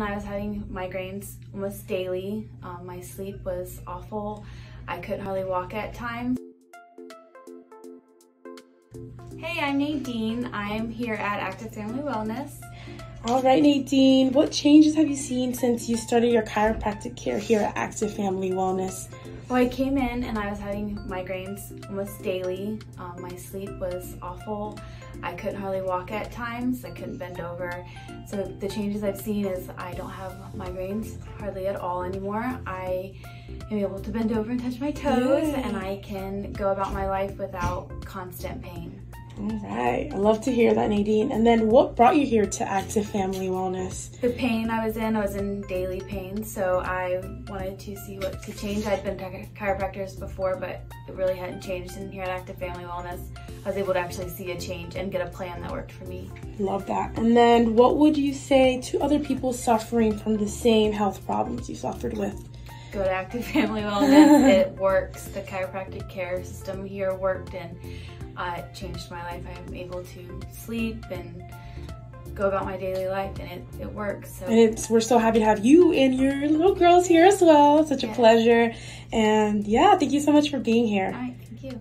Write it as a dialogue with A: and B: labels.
A: and I was having migraines almost daily. Um, my sleep was awful. I couldn't hardly walk at times. Hey, I'm Nadine. I'm here at Active Family Wellness.
B: All right, Nadine, what changes have you seen since you started your chiropractic care here at Active Family Wellness?
A: Well, I came in and I was having migraines almost daily. Um, my sleep was awful. I couldn't hardly walk at times. I couldn't bend over. So the changes I've seen is I don't have migraines hardly at all anymore. I am able to bend over and touch my toes Yay. and I can go about my life without constant pain.
B: All right. I love to hear that, Nadine. And then what brought you here to Active Family Wellness?
A: The pain I was in, I was in daily pain, so I wanted to see what could change. I'd been to chiropractors before, but it really hadn't changed. And here at Active Family Wellness, I was able to actually see a change and get a plan that worked for me.
B: Love that. And then what would you say to other people suffering from the same health problems you suffered with?
A: Go to Active Family Wellness. it works. The chiropractic care system here worked and uh, it changed my life. I'm able to sleep and go about my daily life and it, it works. So.
B: And it's, we're so happy to have you and your little girls here as well. Such a pleasure. And yeah, thank you so much for being here.
A: All right, thank you.